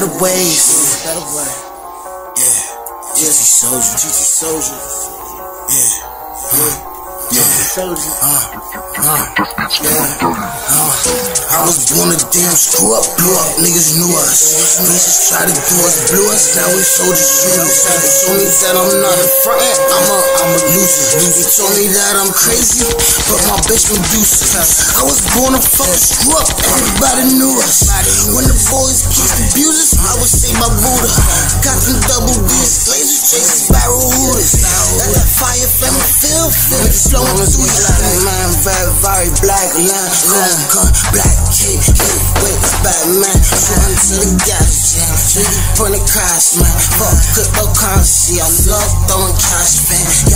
better ways. Better way. Yeah. GT Soldier. GT Soldier. Yeah. Yeah. Yeah. Uh, uh, yeah. I was born a damn screw up, blew up, niggas knew us. Niggas try to do us, blew us, now we soldiers shooters. They told me that I'm not a front, I'm a, I'm a loser. They told me that I'm crazy, but my bitch Medusa. I was born a fucking screw up, everybody knew us. When the boys kicked the abusers, I would say my Buddha. Got them double D's, laser chases, barrel hooters. Got that fire family feel, feel it flowing through very black line, gun, gun, black kid, wait, wait, Batman, run to the gas, yeah. Point the crash, man. Fuck cryptocurrency, I love throwing cash, man.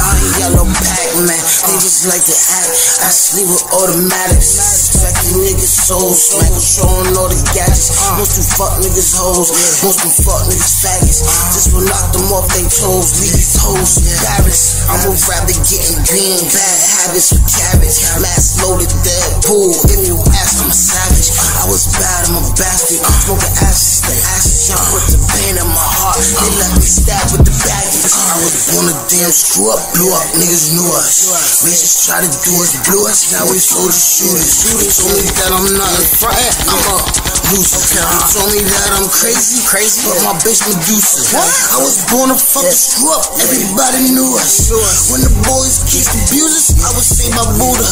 Man. Niggas like to act, I sleep with automatics. Suspecting niggas souls, man. Controlling all the gadgets. Most you fuck niggas hoes, most you fuck niggas faggots. Just will knock them off they toes, leave these hoes embarrassed. I'm a rapper getting green, bad habits with carrots. Last loaded dead pool, if in my heart. They let me stab with the baggage. I was born a damn screw up, blew up, niggas knew us. We just tried to do us, blew us, now we soldier shooters. They told me that I'm not a front, I'm a loser. They told me that I'm crazy, crazy, but my bitch Medusa. I was born a fucking screw up, everybody knew us. When the boys kicked abusers, I would say my Buddha.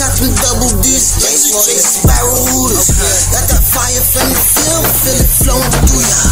Got them double D's, laser chases, barrel hooters. Got that fire family feel, feel it flowing through ya.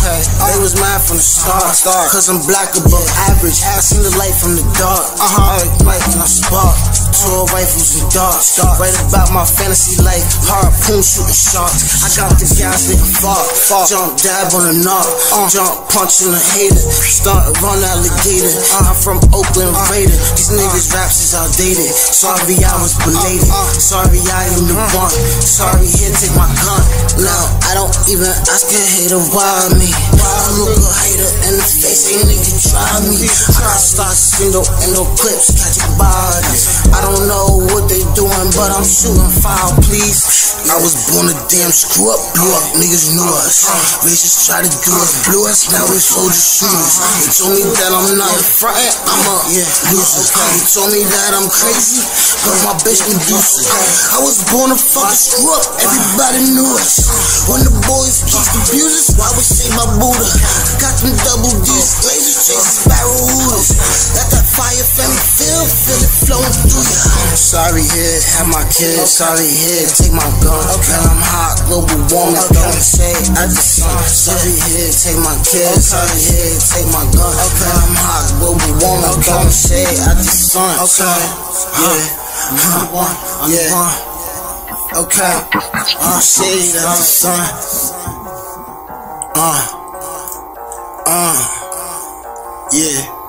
Was mine from the start, cause I'm black above average. I seen the light from the dark. Uh huh. Like when I spark. Tour rifles and darts. Right about my fantasy life. Harpoon shooting sharks. I got the guys that fart. Jump dab on the knob. Uh. Jump punch punching a hater. Start run alligator. Uh. I'm from Oakland uh. Raider. These niggas raps is outdated. Sorry I was belated. Sorry I am the one. Sorry here take my gun. Now I don't even ask a hater why me. I look a hater in the face. Ain't nigga try me. I got stars window and no clips catching bodies. I don't know what they doing, but I'm shooting foul, please. I was born a damn screw up, blew up, niggas knew us. Bitches try to do us, blew us, now we soldier shooters. They told me that I'm not a front, I'm a loser. They told me that I'm crazy, but my bitch Medusa. I was born a fucking screw up, everybody knew us. When the boys kicked abusers, I would say my Buddha. Got them double D's, laser chases, barrel hooters. Got that fire family feel, feel it flowing through ya. Sorry here, have my kids. Sorry here, take my gun. Okay, I'm hot, global warming. Don't say I just sun. Sorry here, take my kids. Sorry here, take my gun. Okay, I'm hot, global warming. Don't say I just sun. Okay, yeah, I'm the one. I'm the one. Okay, uh, that the sun. Uh, uh, yeah.